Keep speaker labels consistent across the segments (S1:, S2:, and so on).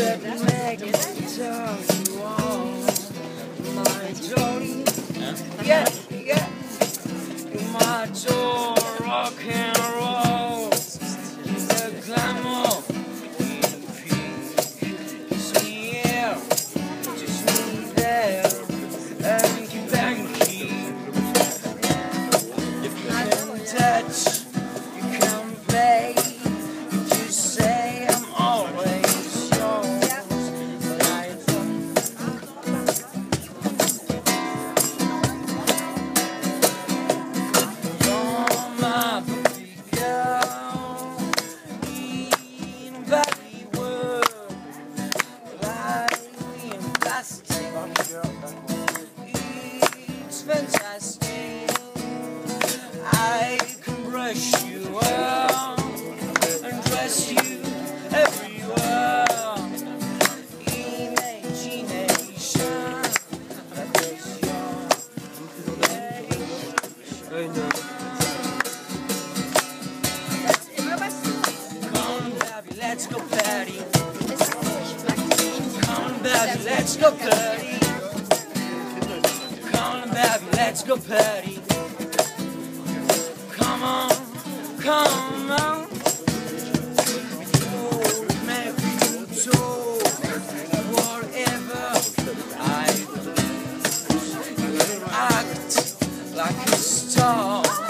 S1: that maggots my joy. Yeah, yeah, my joy. let's go party. Come on, baby, let's go party. Come on, come on. Oh, maybe so forever. I act like a star.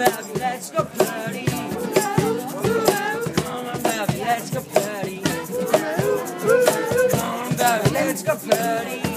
S1: baby, let's go party. Come on, baby, let's go party. Come on, baby, let's go party.